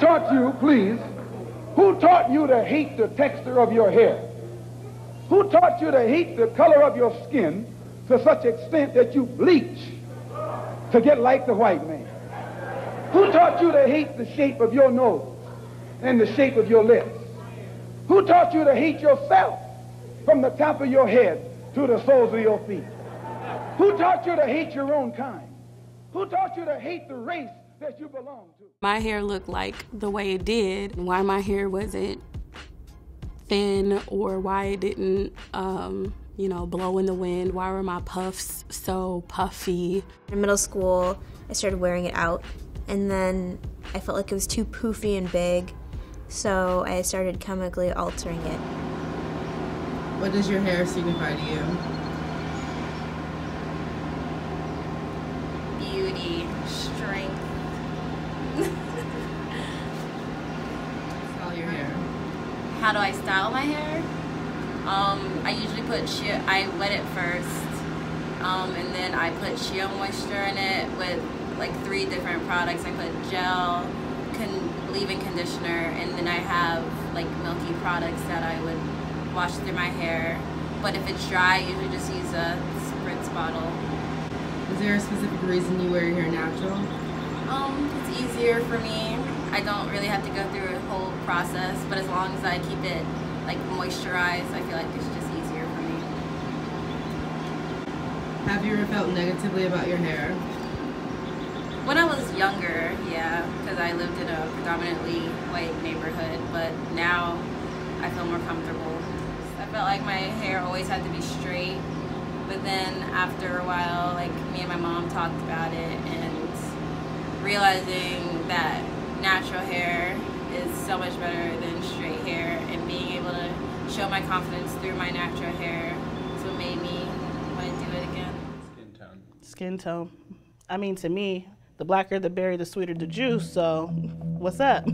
taught you, please, who taught you to hate the texture of your hair? Who taught you to hate the color of your skin to such extent that you bleach to get like the white man? Who taught you to hate the shape of your nose and the shape of your lips? Who taught you to hate yourself from the top of your head to the soles of your feet? Who taught you to hate your own kind? Who taught you to hate the race that you belong to? My hair looked like the way it did, why my hair wasn't thin or why it didn't, um, you know, blow in the wind. Why were my puffs so puffy? In middle school, I started wearing it out, and then I felt like it was too poofy and big, so I started chemically altering it. What does your hair signify to you? Beauty, strength. Style your hair. How do I style my hair? Um, I usually put sheer, I wet it first, um, and then I put Shea Moisture in it with like three different products. I put gel, con- leave-in conditioner, and then I have like milky products that I would wash through my hair. But if it's dry, I usually just use a spritz bottle. Is there a specific reason you wear your hair natural? Um, it's easier for me. I don't really have to go through a whole process, but as long as I keep it like moisturized, I feel like it's just easier for me. Have you ever felt negatively about your hair? When I was younger, yeah, because I lived in a predominantly white neighborhood, but now I feel more comfortable. I felt like my hair always had to be straight, but then after a while, like me and my mom talked about it and realizing that natural hair is so much better than straight hair and being able to show my confidence through my natural hair is what made me want to do it again. Skin tone. Skin tone. I mean, to me, the blacker the berry, the sweeter the juice. So, what's up?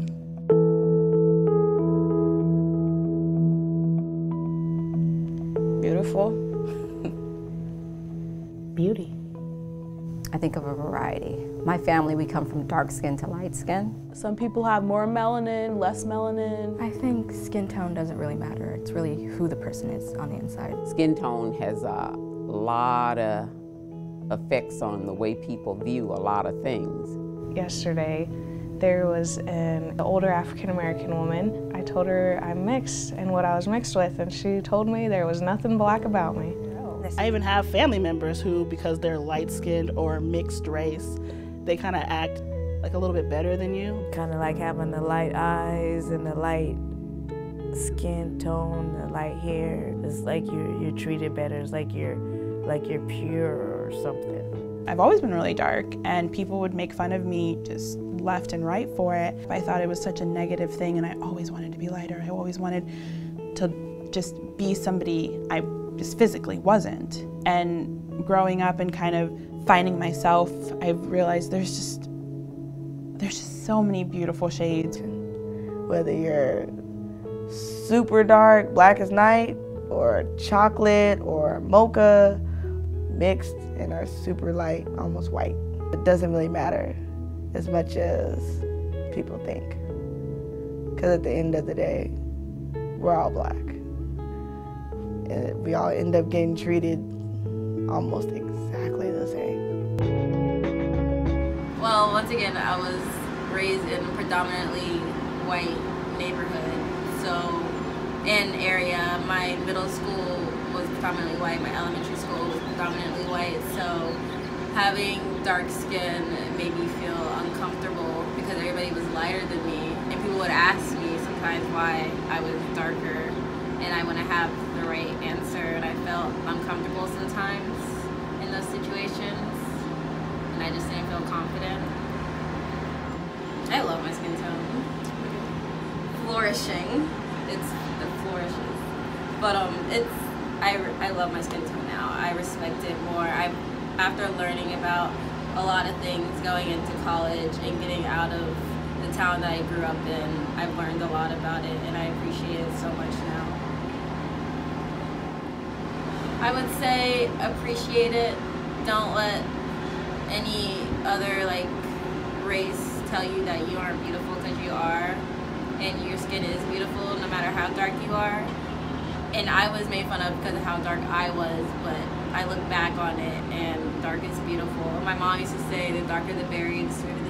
Beautiful. Beauty. I think of a variety. My family, we come from dark skin to light skin. Some people have more melanin, less melanin. I think skin tone doesn't really matter. It's really who the person is on the inside. Skin tone has a lot of effects on the way people view a lot of things. Yesterday, there was an older African American woman. I told her I'm mixed and what I was mixed with, and she told me there was nothing black about me. I even have family members who, because they're light skinned or mixed race, they kind of act like a little bit better than you. Kind of like having the light eyes and the light skin tone, the light hair. It's like you're you're treated better. It's like you're like you're pure or something. I've always been really dark, and people would make fun of me just left and right for it. I thought it was such a negative thing, and I always wanted to be lighter. I always wanted to just be somebody I just physically wasn't. And growing up and kind of finding myself, I've realized there's just there's just so many beautiful shades. Whether you're super dark, black as night, or chocolate or mocha, mixed and are super light, almost white. It doesn't really matter as much as people think. Because at the end of the day, we're all black. And we all end up getting treated almost exactly the same. Well, once again, I was raised in a predominantly white neighborhood. So, in area, my middle school was predominantly white, my elementary school was predominantly white. So, having dark skin made me feel uncomfortable because everybody was lighter than me. And people would ask me sometimes why I was darker. And I wouldn't have the right answer. And I felt uncomfortable sometimes in those situations. And I just didn't feel confident. I love my skin tone. Flourishing. It's it flourishes. But um it's I, I love my skin tone now. I respect it more. I after learning about a lot of things going into college and getting out of the town that I grew up in, I've learned a lot about it and I appreciate it so much now. I would say appreciate it. Don't let any other like race tell you that you aren't beautiful because you are, and your skin is beautiful no matter how dark you are. And I was made fun of because of how dark I was, but I look back on it and dark is beautiful. My mom used to say, the darker the berry, the sweeter